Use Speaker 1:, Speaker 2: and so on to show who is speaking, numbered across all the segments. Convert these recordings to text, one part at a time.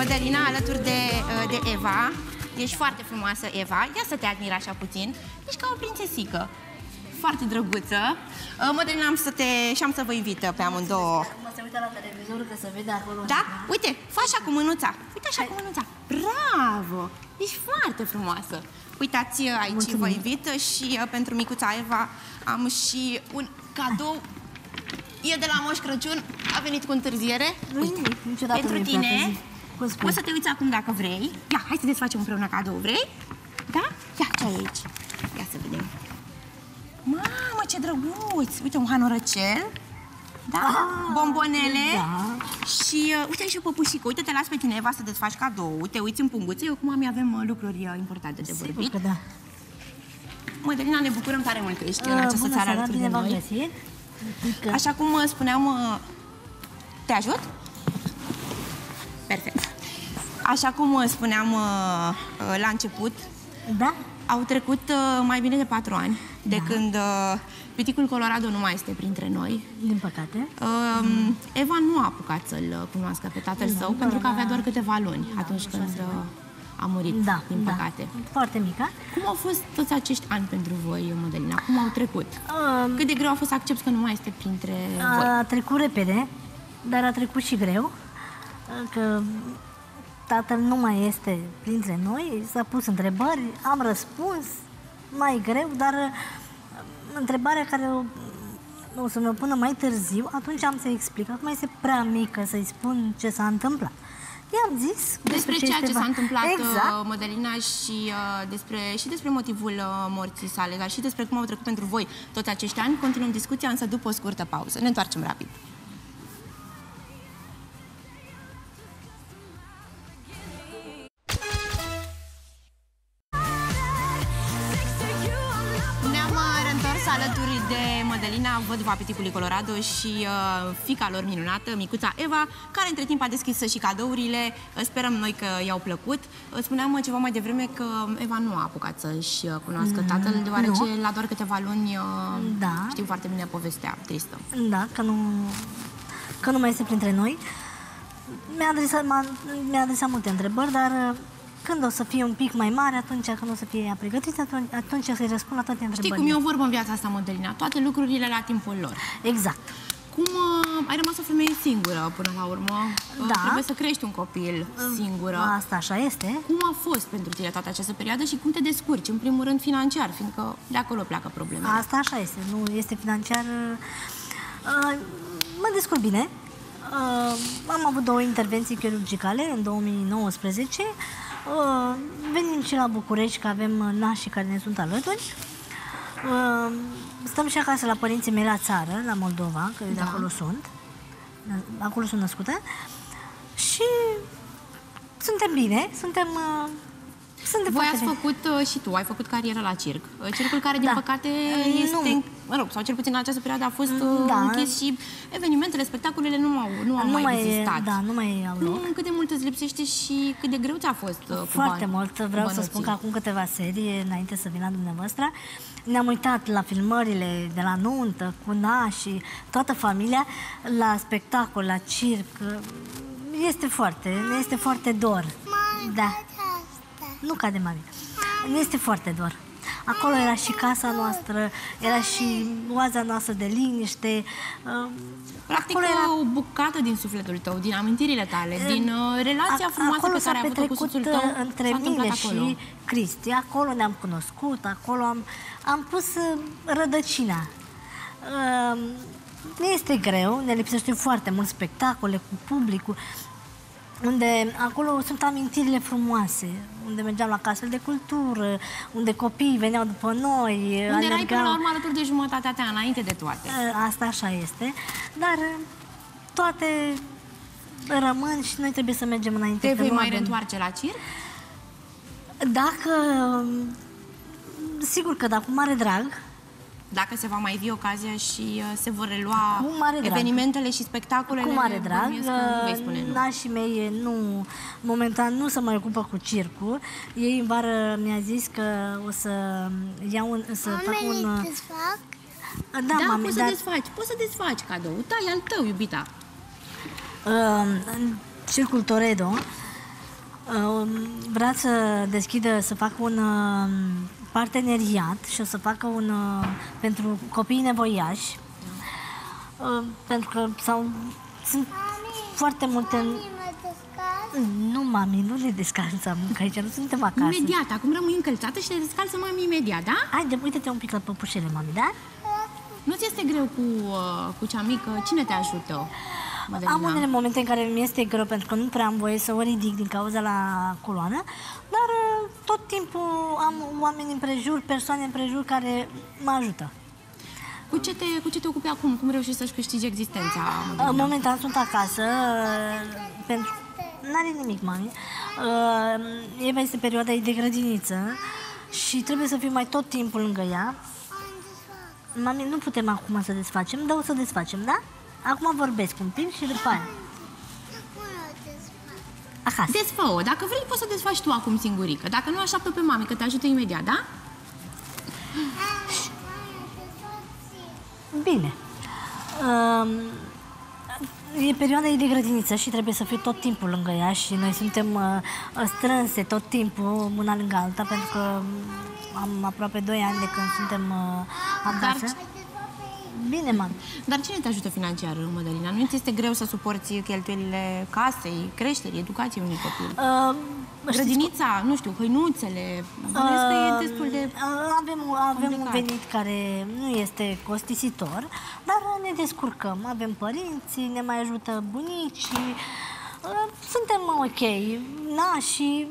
Speaker 1: Mădălina alături de, uh, de Eva. Ești foarte frumoasă, Eva. Ia să te admir așa puțin. Ești ca o prințesică. Foarte drăguță. Uh, Mădălina, am să te... și am să vă invit pe amândouă.
Speaker 2: Mă se uită la televizor că se vede acolo.
Speaker 1: Da? Uite, fă așa cu mânuța. Uite așa cu mânuța. Bravo! Ești foarte frumoasă. Uitați, uh, aici
Speaker 2: Mulțumim.
Speaker 1: vă invit și uh, pentru micuța Eva am și un cadou. E de la Moș Crăciun, a venit cu întârziere.
Speaker 2: Nu nimic, niciodată
Speaker 1: pentru
Speaker 2: nu e prea
Speaker 1: tine.
Speaker 2: Târziu. Cum spui?
Speaker 1: Poți să te uiți acum dacă vrei. Ia, hai să desfacem împreună cadou, vrei? Da? Ia, ce ai aici? Ia să vedem. Mamă, ce drăguț! Uite, un hanorăcel. Da?
Speaker 2: Ah,
Speaker 1: Bombonele.
Speaker 2: da.
Speaker 1: Și uh, uite și o păpușică. Uite, te las pe tine, Eva, să desfaci cadou. Te uiți în punguță. Eu cu mami avem uh, lucruri uh, importante de
Speaker 2: Sigur
Speaker 1: vorbit.
Speaker 2: că da.
Speaker 1: Mădălina, ne bucurăm tare mult că ești în
Speaker 2: Uh,
Speaker 1: această
Speaker 2: Bună
Speaker 1: țară
Speaker 2: seara,
Speaker 1: alături de
Speaker 2: bine v-am
Speaker 1: noi.
Speaker 2: găsit. Adică,
Speaker 1: Așa cum uh, spuneam, uh, te ajut? Perfect. Așa cum uh, spuneam uh, uh, la început,
Speaker 2: Da?
Speaker 1: au trecut uh, mai bine de patru ani de când uh, piticul Colorado nu mai este printre noi.
Speaker 2: Din păcate.
Speaker 1: Uh, Eva nu a apucat să-l uh, cunoască pe tatăl său pentru că avea doar câteva luni atunci când uh, a murit,
Speaker 2: Da,
Speaker 1: din
Speaker 2: da.
Speaker 1: păcate.
Speaker 2: Foarte mică.
Speaker 1: Cum au fost toți acești ani pentru voi, Modelina? Cum au trecut?
Speaker 2: Uh,
Speaker 1: Cât de greu a fost să accepti că nu mai este printre voi?
Speaker 2: A trecut repede, dar a trecut și greu, uh, că tatăl nu mai este printre noi, s-a pus întrebări, am răspuns, mai greu, dar uh, întrebarea care o, o să mi-o pună mai târziu, atunci am să explic. Acum este prea mică să-i spun ce s-a întâmplat. I-am zis
Speaker 1: Despre ceea
Speaker 2: este
Speaker 1: ce
Speaker 2: va-
Speaker 1: s-a întâmplat
Speaker 2: exact.
Speaker 1: uh, Mădălina și, uh, despre, și despre motivul uh, morții sale, dar și despre cum au trecut pentru voi toți acești ani. Continuăm discuția, însă după o scurtă pauză. Ne întoarcem rapid. Alături de Mădălina, văduva Piticului Colorado și uh, fica lor minunată, micuța Eva, care între timp a deschis și cadourile. Uh, Sperăm noi că i-au plăcut. Uh, Spuneam uh, ceva mai devreme că Eva nu a apucat să-și uh, cunoască tatăl, deoarece
Speaker 2: nu.
Speaker 1: la doar câteva luni uh,
Speaker 2: Da.
Speaker 1: știu foarte bine povestea tristă.
Speaker 2: Da, că nu, că nu mai este printre noi. Mi-a adresat, m-a, mi-a adresat multe întrebări, dar uh, când o să fie un pic mai mare, atunci când o să fie ea pregătită, atunci, atunci o să-i răspund la toate
Speaker 1: Știi
Speaker 2: întrebările.
Speaker 1: cum e o vorbă în viața asta, Mădălina? Toate lucrurile la timpul lor.
Speaker 2: Exact.
Speaker 1: Cum uh, ai rămas o femeie singură până la urmă? Uh,
Speaker 2: Da.
Speaker 1: Trebuie să crești un copil singură.
Speaker 2: Asta așa este.
Speaker 1: Cum a fost pentru tine toată această perioadă și cum te descurci? În primul rând financiar, fiindcă de acolo pleacă problemele.
Speaker 2: Asta așa este. Nu este financiar. Uh, mă descurc bine. Uh, am avut două intervenții chirurgicale în 2019. Uh, venim și la București, că avem uh, nașii care ne sunt alături. Uh, stăm și acasă la părinții mei la țară, la Moldova, că eu de
Speaker 1: Da.
Speaker 2: acolo sunt. Acolo sunt născută. Și suntem bine, suntem... Uh, suntem
Speaker 1: Voi
Speaker 2: foarte
Speaker 1: ați
Speaker 2: bine.
Speaker 1: făcut uh, și tu, ai făcut carieră la circ. Uh, Circul care, din
Speaker 2: Da.
Speaker 1: păcate,
Speaker 2: Uh,
Speaker 1: este,
Speaker 2: nu.
Speaker 1: mă rog, sau cel puțin în această perioadă a fost uh,
Speaker 2: Da.
Speaker 1: închis și evenimentele, spectacolele nu au, nu au
Speaker 2: nu
Speaker 1: mai,
Speaker 2: mai,
Speaker 1: existat.
Speaker 2: da, nu mai au loc.
Speaker 1: Cum, cât de mult îți lipsește și cât de greu ți-a fost uh, cu
Speaker 2: Foarte
Speaker 1: bani,
Speaker 2: mult.
Speaker 1: cu
Speaker 2: Vreau să
Speaker 1: bănuții?
Speaker 2: spun că acum câteva serii, înainte să vină dumneavoastră, ne-am uitat la filmările de la nuntă, cu nașii, toată familia, la spectacol, la circ. Este foarte, ne este foarte dor. Da. Nu cade mami. Ne este foarte dor. Acolo era și casa noastră, era și oaza noastră de liniște. uh,
Speaker 1: Practic,
Speaker 2: acolo era
Speaker 1: o bucată din sufletul tău, din amintirile tale, din uh, relația
Speaker 2: Ac-
Speaker 1: frumoasă
Speaker 2: acolo
Speaker 1: pe
Speaker 2: s-a
Speaker 1: care ai avut-o cu
Speaker 2: petrecut,
Speaker 1: soțul tău,
Speaker 2: uh, între
Speaker 1: s-a întâmplat
Speaker 2: mine
Speaker 1: acolo.
Speaker 2: și Cristi. Acolo ne-am cunoscut, acolo am, am pus uh, rădăcina. Uh, ne este greu, ne lipsește foarte mult spectacole cu publicul, unde acolo sunt amintirile frumoase, unde mergeam la casele de cultură, unde copiii veneau după noi,
Speaker 1: Unde erai până la
Speaker 2: alergau.
Speaker 1: urmă alături de jumătatea ta, înainte de toate.
Speaker 2: Uh, Asta așa este, dar uh, toate rămân și noi trebuie să mergem înainte.
Speaker 1: Te
Speaker 2: că
Speaker 1: vei
Speaker 2: nu
Speaker 1: mai
Speaker 2: avem-
Speaker 1: reîntoarce la circ?
Speaker 2: Dacă... Sigur că da, cu mare drag.
Speaker 1: Dacă se va mai vi ocazia și uh, se vor relua
Speaker 2: Cu mare drag.
Speaker 1: evenimentele și spectacolele,
Speaker 2: Cu mare drag.
Speaker 1: bănuiesc că nu vei spune nu.
Speaker 2: Nașii mei nu, momentan nu se mai ocupă cu circul. Ei în vară mi-a zis că o să iau un, să fac un...
Speaker 3: Mami, îți fac?
Speaker 2: Da,
Speaker 1: Da,
Speaker 2: mami,
Speaker 1: poți
Speaker 2: dar
Speaker 1: să desfaci, poți să desfaci cadou. Da, e al tău, iubita.
Speaker 2: uh, în circul Toredo Uh, vrea să deschidă, să facă un uh, parteneriat și o să facă un uh, pentru copii nevoiași. Uh, pentru că sau, sunt foarte multe...
Speaker 3: mă descalț?
Speaker 2: Nu, mami, nu le descalțăm, că aici nu suntem acasă.
Speaker 1: Imediat, acum rămâi încălțată și te descalță mami imediat, da?
Speaker 2: Haide, uite-te un pic la păpușele, mami, da?
Speaker 1: Nu ți este greu cu, uh, cu cea mică? Cine te ajută, Mădălina?
Speaker 2: Am unele momente în care mi este greu pentru că nu prea am voie să o ridic din cauza la coloană, dar uh, tot timpul am oameni în prejur, persoane în prejur care mă ajută.
Speaker 1: Cu ce, te, cu ce te ocupi acum? Cum reușești să-și câștigi existența, Mădălina?
Speaker 2: În momentan sunt acasă uh, pentru... N-are nimic, mami. Uh, Eva este perioada ei de grădiniță și trebuie să fiu mai tot timpul lângă ea. Mami, nu putem acum să desfacem, dar o să desfacem, da? Acum vorbesc un pic și după aia.
Speaker 3: Cum o desfac?
Speaker 2: Acasă.
Speaker 1: Desfă-o. Dacă vrei, poți să desfaci tu acum singurică. Dacă nu, așteaptă pe mami, că te ajută imediat, da?
Speaker 2: Bine. Um, e perioada ei de grădiniță și trebuie să fiu tot timpul lângă ea și noi suntem uh, strânse tot timpul, una lângă alta, pentru că am aproape 2 ani de când suntem uh, acasă. Bine, mami.
Speaker 1: Dar cine te ajută financiar, Mădălina? Nu ți este greu să suporți cheltuielile casei, creșterii, educației unui copil?
Speaker 2: Uh, știți
Speaker 1: Grădinița, nu știu, hăinuțele. Bănuiesc că e destul de...
Speaker 2: Uh, Avem, avem un
Speaker 1: complicat.
Speaker 2: venit care nu este costisitor, dar ne descurcăm. Avem părinți, ne mai ajută bunicii, uh, suntem ok. Na, și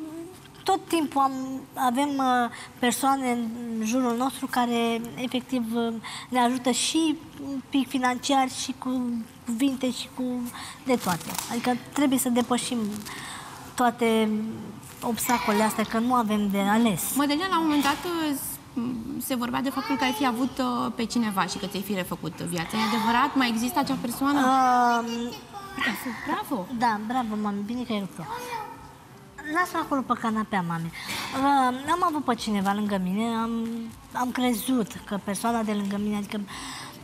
Speaker 2: tot timpul am, avem uh, persoane în jurul nostru care efectiv uh, ne ajută și un pic financiar și cu cuvinte și cu de toate. Adică trebuie să depășim toate obstacolele astea, că nu avem de ales.
Speaker 1: Mădălina, la un moment dat, s- se vorbea de faptul că ai fi avut uh, pe cineva și că ți-ai fi refăcut viața. E adevărat? Mai există acea persoană?
Speaker 2: Uh,
Speaker 1: Bravo, bravo!
Speaker 2: Da, bravo, mami, bine că ai rupt-o. Lasă acolo pe canapea, mami. Uh, am avut pe cineva lângă mine, am, am crezut că persoana de lângă mine, adică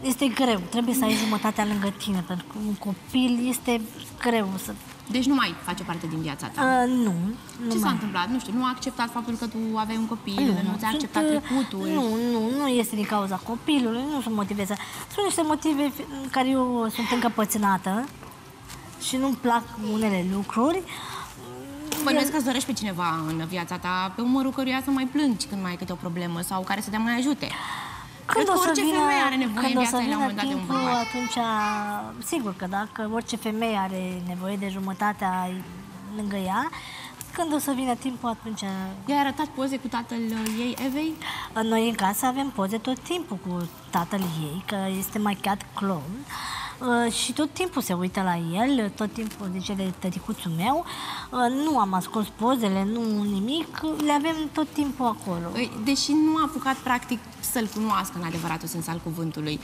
Speaker 2: este greu, trebuie să ai jumătatea lângă tine, pentru că un copil este greu să...
Speaker 1: Deci nu mai face parte din viața ta.
Speaker 2: Uh, nu, nu
Speaker 1: Ce s-a
Speaker 2: mai.
Speaker 1: întâmplat? Nu știu, nu a acceptat faptul că tu aveai un copil, nu, nu ți-a
Speaker 2: sunt,
Speaker 1: acceptat
Speaker 2: uh,
Speaker 1: trecutul.
Speaker 2: Nu, nu, nu este din cauza copilului, nu sunt motive. să- Sunt niște motive fi- în care eu sunt încăpățânată și nu-mi plac unele lucruri.
Speaker 1: Bănuiesc că îți dorești pe cineva în viața ta, pe umărul căruia să mai plângi când mai ai câte o problemă sau care să te mai ajute. Cred că
Speaker 2: o să
Speaker 1: orice
Speaker 2: vină-
Speaker 1: femeie are nevoie
Speaker 2: când
Speaker 1: în
Speaker 2: o să
Speaker 1: viața ei la un
Speaker 2: vină
Speaker 1: moment dat de un
Speaker 2: timpul,
Speaker 1: bărbat.
Speaker 2: atunci, sigur că dacă orice femeie are nevoie de jumătatea lângă ea, când o să vină timpul, atunci...
Speaker 1: I-ai arătat poze cu tatăl uh, ei, Evei?
Speaker 2: Noi în casă avem poze tot timpul cu tatăl ei, că este mai cat clown. Uh, și tot timpul se uită la el, tot timpul zice de tăticuțul meu. Uh, nu am ascuns pozele, nu nimic, le avem tot timpul acolo.
Speaker 1: Îi- Deși nu a apucat practic să-l cunoască în adevăratul sens al cuvântului,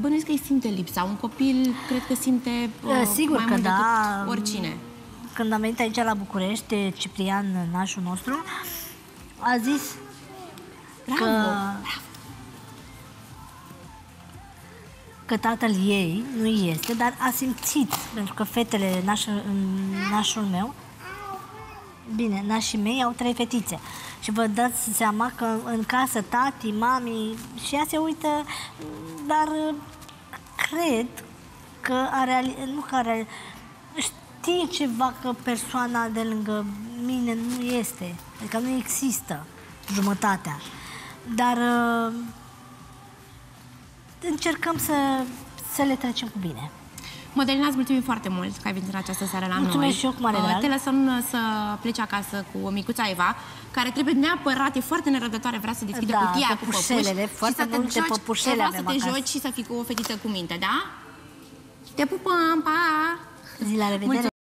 Speaker 1: bănuiesc că îi simte lipsa. Un copil cred că simte uh,
Speaker 2: Uh, sigur
Speaker 1: mai
Speaker 2: că
Speaker 1: mult
Speaker 2: da.
Speaker 1: decât oricine.
Speaker 2: Când am venit aici la București, Ciprian, nașul nostru, a zis
Speaker 1: Bravo!
Speaker 2: că, că tatăl ei nu este, dar a simțit, pentru că fetele, nașul, nașul meu, bine, nașii mei au trei fetițe. Și vă dați seama că în casă tati, mami, și ea se uită, dar cred că a reali- nu că a reali- știe ceva că persoana de lângă mine nu este, adică nu există jumătatea. Dar uh, încercăm să, să le trecem cu bine.
Speaker 1: Mădălina, îți mulțumim foarte mult că ai venit în această seară la
Speaker 2: Mulțumesc
Speaker 1: noi.
Speaker 2: și eu cu mare
Speaker 1: Uh,
Speaker 2: drag.
Speaker 1: Te lăsăm uh, să pleci acasă cu micuța Eva, care trebuie neapărat, e foarte nerăbdătoare, vrea să deschidă
Speaker 2: Da,
Speaker 1: cutia cu
Speaker 2: păpușelele,
Speaker 1: păpuși
Speaker 2: foarte
Speaker 1: și să te
Speaker 2: multe
Speaker 1: joci,
Speaker 2: păpușele
Speaker 1: Eva, să
Speaker 2: avem
Speaker 1: te
Speaker 2: acasă.
Speaker 1: joci și să fii cu o fetiță cu minte, da? Te pupăm, pa!
Speaker 2: Zi la revedere!
Speaker 1: Mulțumesc.